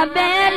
the bed.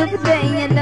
The thing.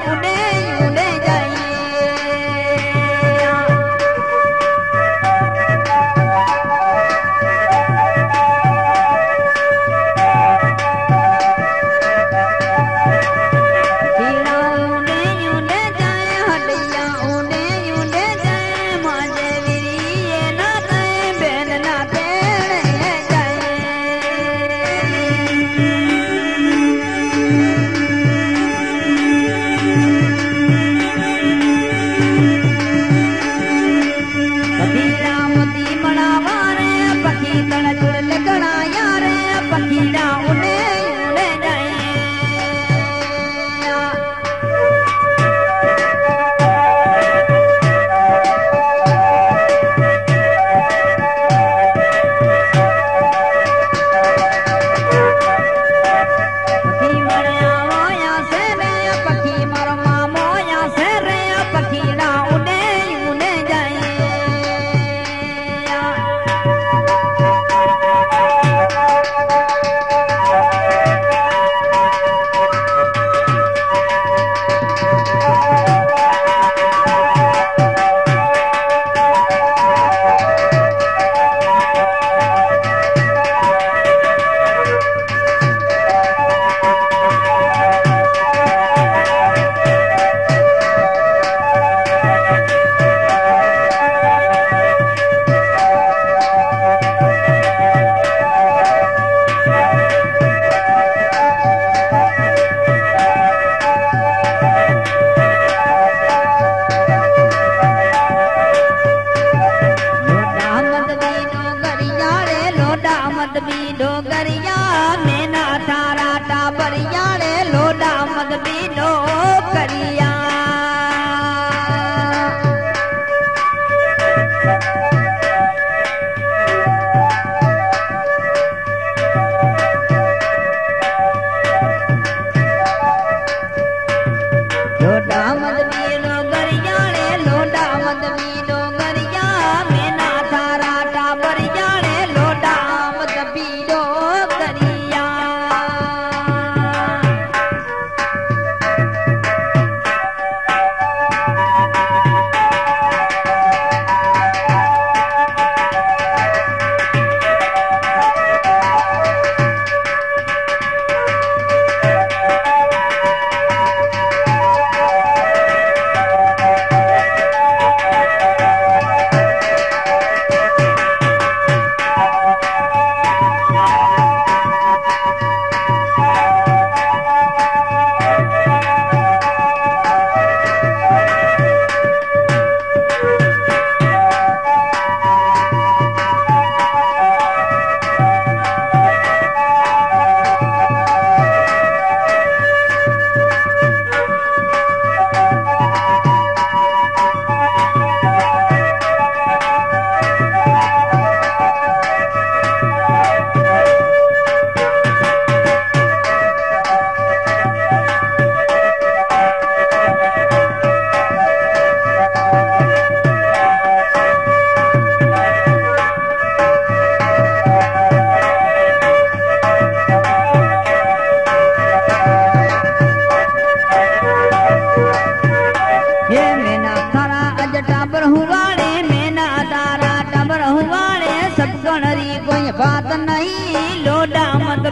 aku deh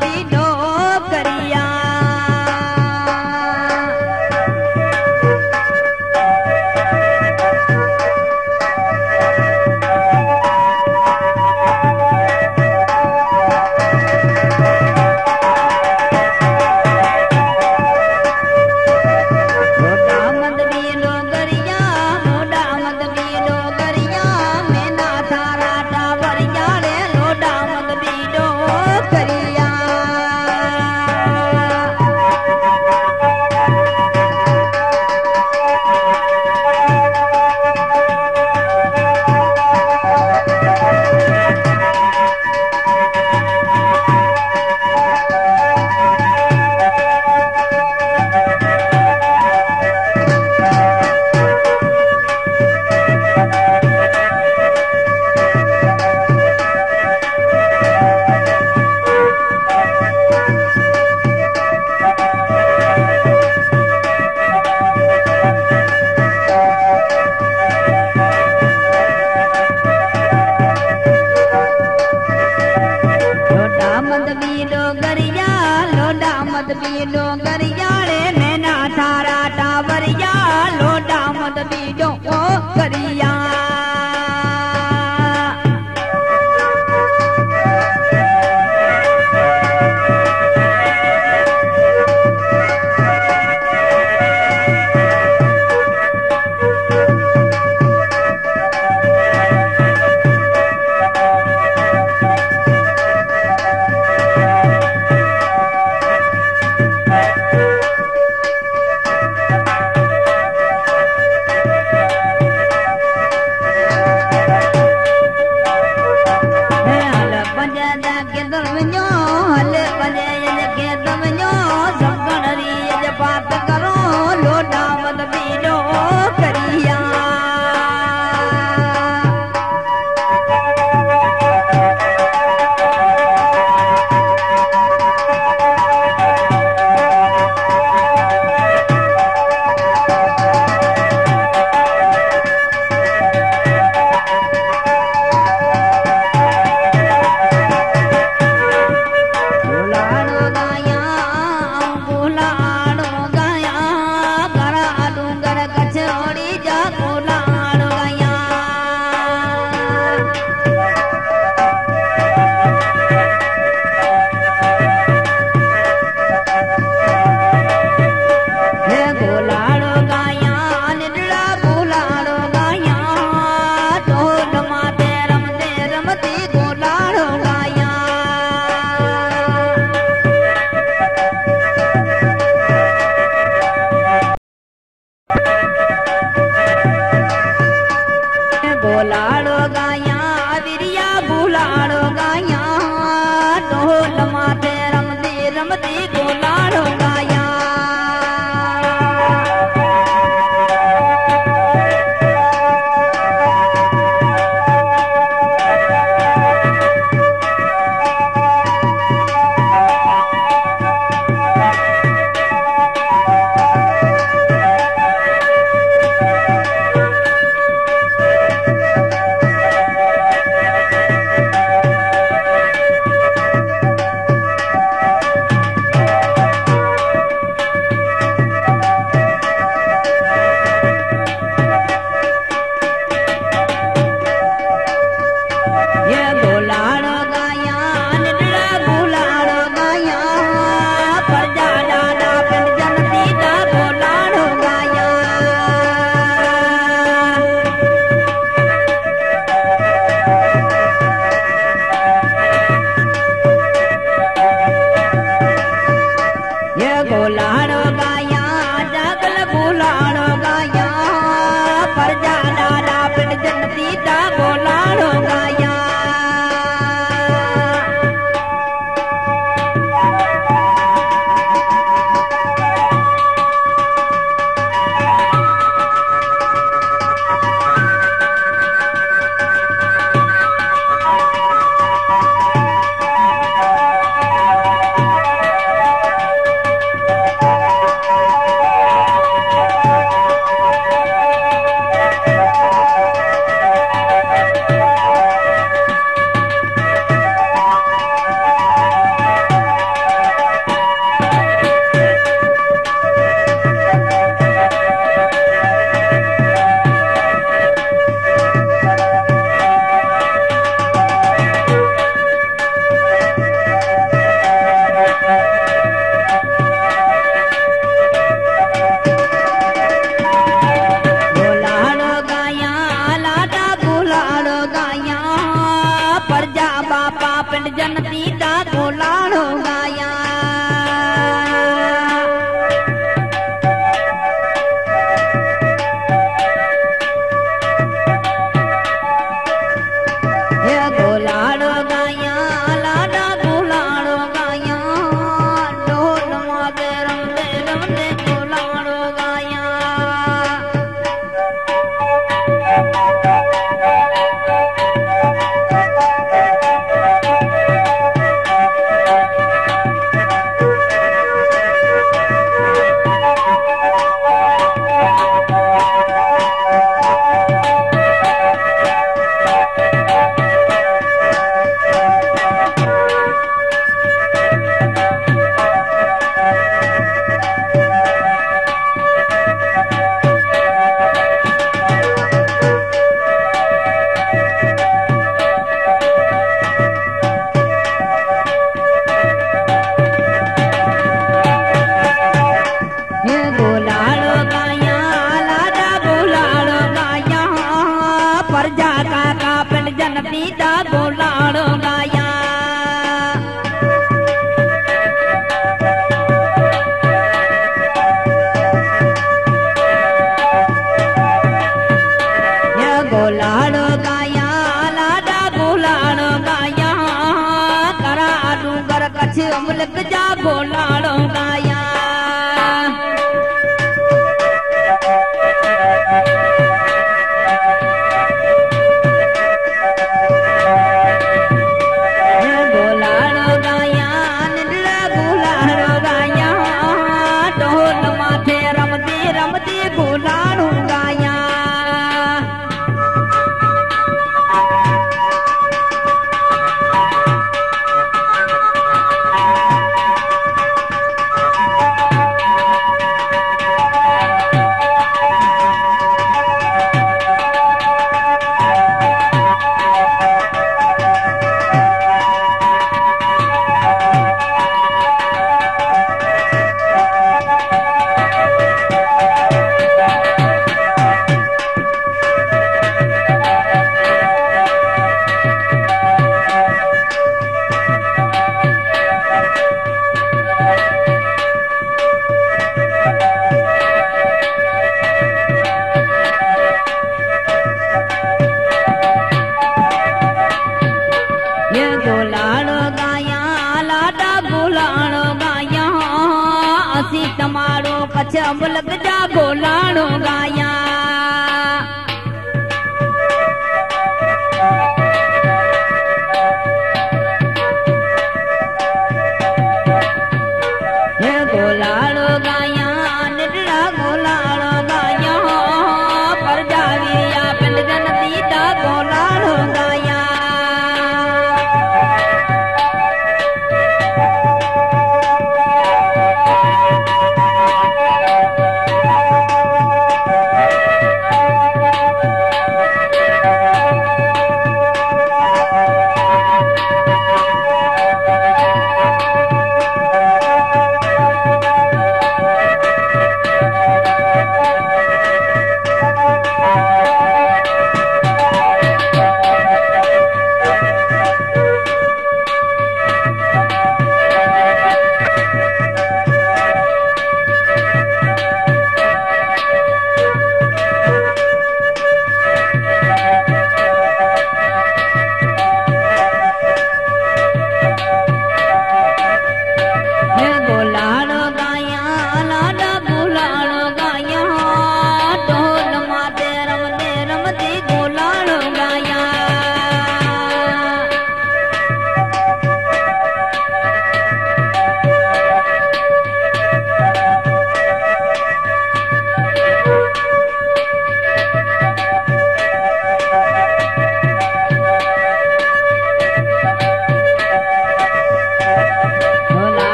be no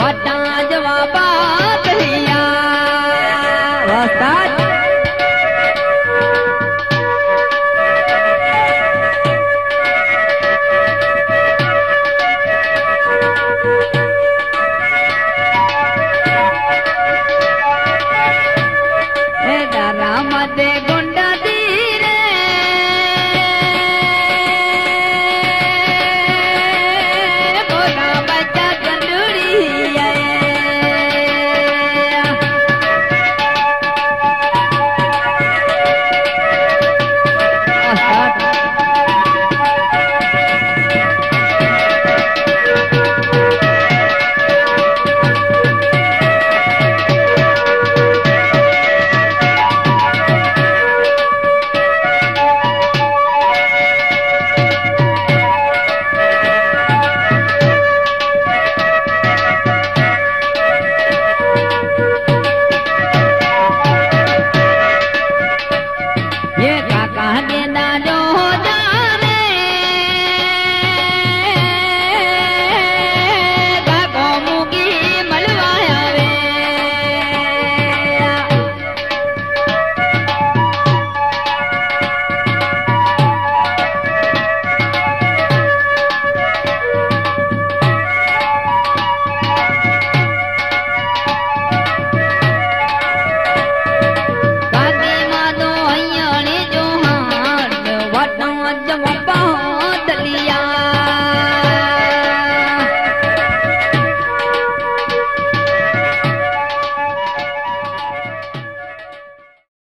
वटां जवाबा